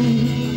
me.